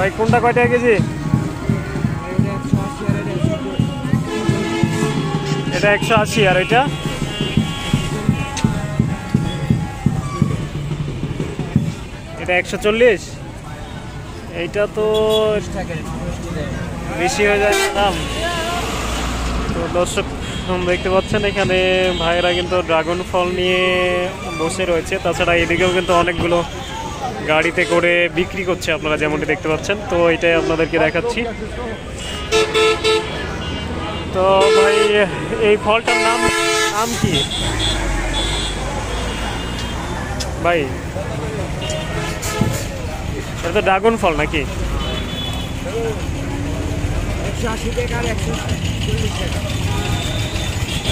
ভাই, কোনটা কয় টাকা কেজি? এটা একশো আশি, আর এটা? এটা একশো চল্লিশ। এইটা তো বেশি হয়ে যায় দাম। তো দর্শক দেখতে পাচ্ছেন এখানে ভাইয়েরা কিন্তু ড্রাগন ফল নিয়ে বসে রয়েছে। তাছাড়া এদিকেও কিন্তু অনেকগুলো গাড়িতে করে বিক্রি করছে আপনারা যেমনটি দেখতে পাচ্ছেন। তো এটাই আপনাদেরকে দেখাচ্ছি। তো ভাই, এই ফলটার নাম নাম কি? ভাই, এটা তো ড্রাগন ফল নাকি?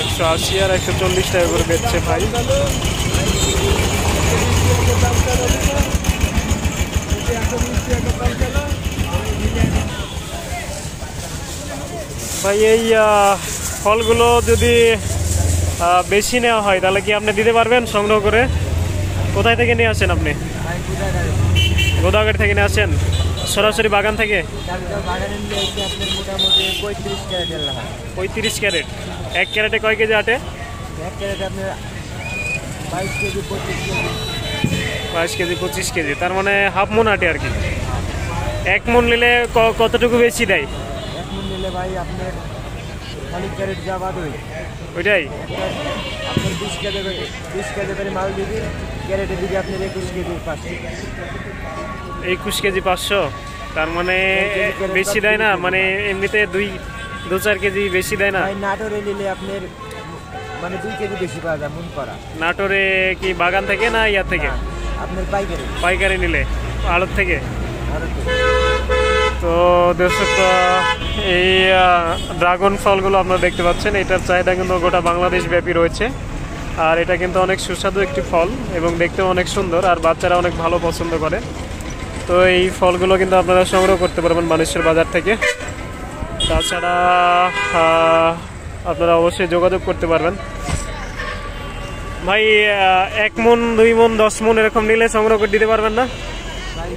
একশো আশি আর একশো চল্লিশ টাকা করে বেচছে ভাই। ভাই, এই ফলগুলো যদি বেশি নেওয়া হয়, তাহলে কি আপনি দিতে পারবেন সংগ্রহ করে? কোথায় থেকে নিয়ে আসেন আপনি? গোদাগাড়ি থেকে নিয়ে আসেন? সরাসরি বাগান থেকে? পঁয়ত্রিশ ক্যারেট। এক ক্যারেটে কয় কেজি আটে? বাইশ কেজি, পঁচিশ কেজি। তার মানে হাফ মন আটে আর কি। এক মন নিলে কতটুকু বেশি দেয়? নিলে ভাই আপনার খালি ক্যারেট যা বাদ ওই। ওইটাই? আপনার বিশ কেজি করে বিশ কেজি করে মাল দিবি ক্যারেটে দিবি আপনার একুশ কেজি পাঁচশো। একুশ কেজি পাঁচশো? তার মানে বেশি দেয় না? মানে এমনিতে দুই দু চার কেজি বেশি দেয় না? নাটোরে নিলে আপনার মানে দুই কেজি বেশি পাওয়া যায় মন করা নাটোরে কি বাগান থেকে না ইয়ার থেকে? আপনার পাইকারি। পাইকারি নিলে আড়ত থেকে? আরও তো তো দর্শক এই ড্রাগন ফলগুলো আপনারা দেখতে পাচ্ছেন। এটার চাহিদা কিন্তু গোটা বাংলাদেশ ব্যাপী রয়েছে। আর এটা কিন্তু অনেক সুস্বাদু একটি ফল এবং দেখতেও অনেক সুন্দর আর বাচ্চারা অনেক ভালো পছন্দ করে। তো এই ফলগুলো কিন্তু আপনারা সংগ্রহ করতে পারবেন মানুষের বাজার থেকে। তাছাড়া আপনারা অবশ্যই যোগাযোগ করতে পারবেন। ভাই এক মন, দুই মন, দশ মন এরকম নিলে সংগ্রহ করে দিতে পারবেন না? ভাই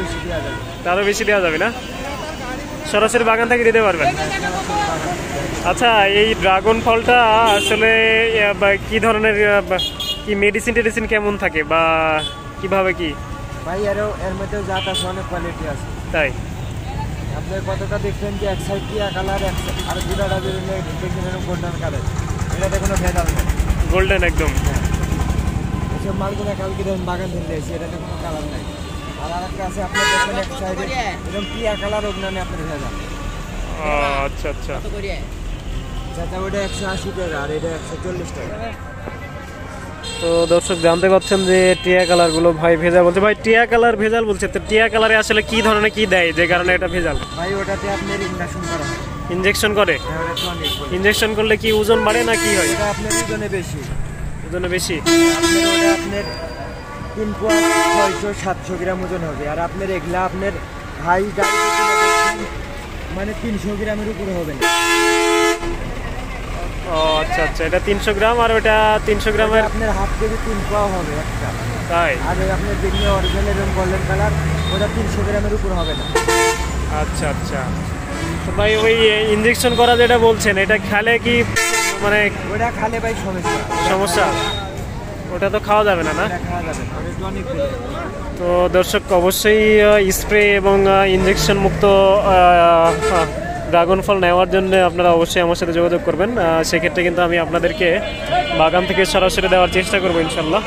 বেশি দেওয়া যাবে। তারও বেশি দেওয়া যাবে না? সরাসরি বাগান থেকে দিতে পারবেন? আচ্ছা এই ড্রাগন ফলটা আসলে কি ধরনের কি মেডিসিন টেডিসিন কেমন থাকে বা কীভাবে কি? ভাই আরও এর মধ্যেও জাত আছে অনেক কোয়ালিটি আছে। তাই? আপনার কতটা দেখবেন যে এক সাইড টিয়া কালার এক আর দুটাটা বেরোলে দেখবেন এরকম গোল্ডেন কালার এটাতে কোনো ভেজাল নেই গোল্ডেন একদম। এসব মালগুলো কালকে ধরুন বাগান ধরে দিয়েছি এটাতে কোনো কালার নাই। আর আরেকটা আছে আপনার দেখবেন এক সাইডে এরকম টিয়া কালার ওখানে আপনার ভেজাল ও, আচ্ছা আচ্ছা। ওটা একশো আশি টাকা আর এটা একশো চল্লিশ টাকা। তো দর্শক জানতে পারছেন যে টিয়া কালারগুলো ভাই ভেজাল বলছে। ভাই টিয়া কালার ভেজাল বলছে। তো টিয়া কালারে আসলে কি ধরনের কি দেয়? যে কারণে এটা ভেজাল? ভাই ওটাতে আপনার ইন্ডাকশন করা? হয় ইনজেকশন করে হ্যাঁ। ইনজেকশন করলে কি ওজন বাড়ে না কি হয়? এটা আপনার ওজনে বেশি। ওজনে বেশি? আপনার ওটা আপনার তিন পোয়া ছয়শো সাতশো গ্রাম ওজন হবে। আর আপনার এগুলা আপনার হাই মানে তিনশো গ্রামের উপরে হবে না। ও আচ্ছা আচ্ছা এটা তিনশো গ্রাম আর ওটা তিনশো গ্রামের আপনার হাফ কেজি তিন পোয়া হবে একটা। তাই? আর আপনার যেগুলো অরিজিনাল এবং গোল্ডেন কালার ওটা তিনশো গ্রামের উপর হবে না। আচ্ছা আচ্ছা। তো ভাই ওই ইঞ্জেকশন করা যেটা বলছেন এটা খেলে কি মানে ওটা খালে ভাই সমস্যা। সমস্যা? ওটা তো খাওয়া যাবে না না। তো দর্শক অবশ্যই স্প্রে এবং ইঞ্জেকশন মুক্ত ড্রাগন ফল নেওয়ার জন্য আপনারা অবশ্যই আমার সাথে যোগাযোগ করবেন। সেক্ষেত্রে কিন্তু আমি আপনাদেরকে বাগান থেকে সরাসরি দেওয়ার চেষ্টা করব ইনশাল্লাহ।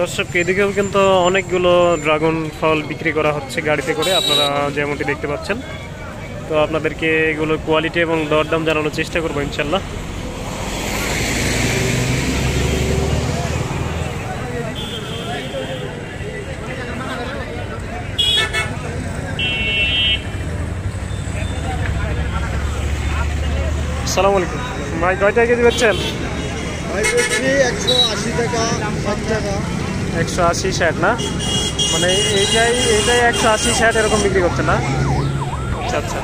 দর্শক, এদিকেও কিন্তু অনেকগুলো ড্রাগন ফল বিক্রি করা হচ্ছে গাড়িতে করে, আপনারা যেমনটি দেখতে পাচ্ছেন। তো আপনাদেরকে এগুলোর কোয়ালিটি এবং দরদাম জানানোর চেষ্টা করব ইনশাল্লাহ আসসালামু আলাইকুম। ভাই কয়টা কেজি বেচছেন? ভাই একশো আশি টাকা ষাট টাকা। একশো আশি ষাট না? মানে এইটাই এইটাই একশো আশি ষাট এরকম বিক্রি করছে না? আচ্ছা আচ্ছা।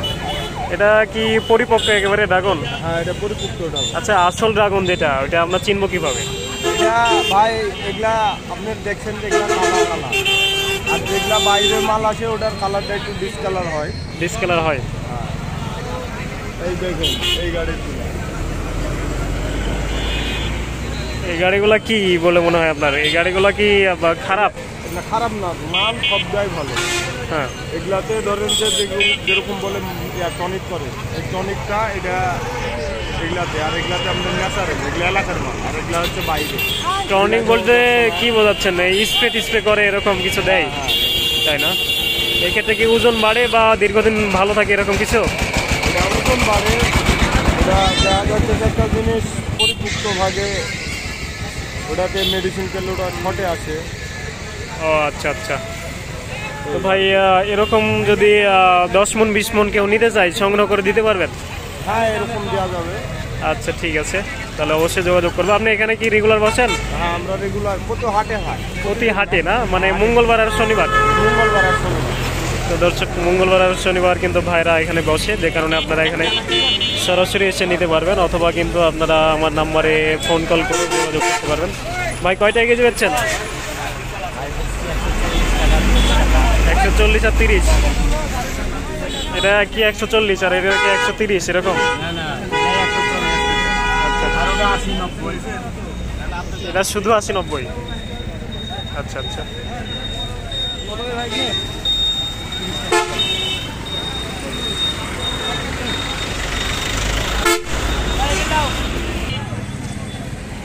এটা কি পরিপক্ক একেবারে ড্রাগন? হ্যাঁ এটা পরিপক্ক ডাব আচ্ছা আসল ড্রাগন যেটা ওটা আমরা চিনবো কীভাবে? এটা ভাই এগুলা আপনি দেখছেন যে এগুলা কালা কালা আর যেগুলা বাইরের মাল আছে ওটার কালারটা একটু ডিসকালার হয়। ডিসকালার হয়। এই দেখুন এই গাড়িগুলো এই গাড়িগুলো কি বলে মনে হয় আপনার? এই গাড়িগুলো কি খারাপ? এগুলা খারাপ না মাল সবটাই ভালো। হ্যাঁ। এগুলাতে ধরেন যে যেরকম বলে টনিক করে এই টনিকটা এটা এগুলাতে আর এগুলাতে আমাদের ন্যাচারাল এগুলো এলাকার মাল আর এগুলা হচ্ছে বাইরে। টর্নিং বলতে কি বোঝাচ্ছেন? এই স্প্রে টিস্প্রে করে এরকম কিছু দেয়? তাই না? এক্ষেত্রে কি ওজন বাড়ে বা দীর্ঘদিন ভালো থাকে এরকম কিছু? ওজন বাড়ে দেখা যাচ্ছে একটা জিনিস পরিপুক্ত ভাগে ওটাতে মেডিসিন খেলে ওটা শটে আসে ও আচ্ছা আচ্ছা। তো ভাই এরকম যদি দশ মন বিশ মন কেউ নিতে চাই সংগ্রহ করে দিতে পারবেন? হ্যাঁ এরকম দেওয়া যাবে। আচ্ছা ঠিক আছে। তাহলে অবশ্যই যোগাযোগ করব। আপনি এখানে কি রেগুলার বসেন? হ্যাঁ আমরা রেগুলার কত হাটে হয়। প্রতি হাটে না? মানে মঙ্গলবার আর শনিবার? মঙ্গলবার আর শনিবার। তো দর্শক মঙ্গলবার আর শনিবার কিন্তু ভাইরা এখানে বসে। যে কারণে আপনারা এখানে সরাসরি এসে নিতে পারবেন, অথবা কিন্তু আপনারা আমার নাম্বারে ফোন কল করে যোগাযোগ করতে পারবেন। ভাই কয়টায় কেজি বেচছেন একশো চল্লিশ আর তিরিশ। এটা কি একশো চল্লিশ? আর এটা কি একশো তিরিশ? এরকম? এটা শুধু আশি নব্বই। আচ্ছা আচ্ছা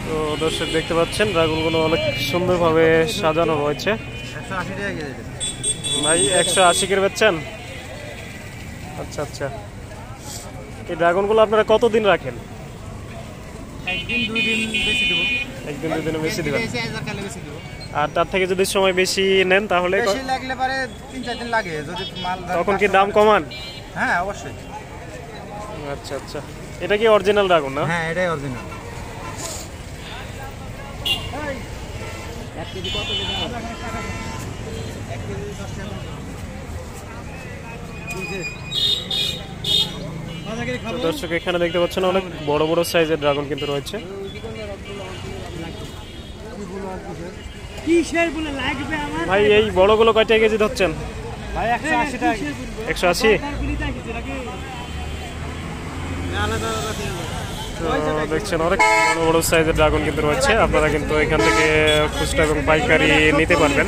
তো দর্শক দেখতে পাচ্ছেন ড্রাগনগুলো অনেক সুন্দরভাবে সাজানো কেজি ভাই একশো আশি করে বেচছেন? আচ্ছা আচ্ছা। এই ড্রাগনগুলো আপনারা কতদিন রাখেন? একদিন দুই দিন বেশি দিবেন? আর তার থেকে যদি সময় বেশি নেন তাহলে লাগলে পারে তিন চার দিন লাগে। যদি মাল তখন কি দাম কমান? হ্যাঁ অবশ্যই। আচ্ছা আচ্ছা। এটা কি অরিজিনাল ড্রাগন না? হ্যাঁ এটাই অরিজিনাল দর্শক এখানে দেখতে পাচ্ছেন অনেক বড় বড় সাইজের ড্রাগন কিন্তু রয়েছে। কিসের বলে লাগবে আমার? ভাই এই বড়গুলো কয়টা কেজি ধরছেন? একশো আশি টাকা। একশো দেখছেন অনেক বড় বড় সাইজের ড্রাগন কিন্তু রয়েছে। আপনারা কিন্তু এখান থেকে খুচরা এবং পাইকারি নিতে পারবেন।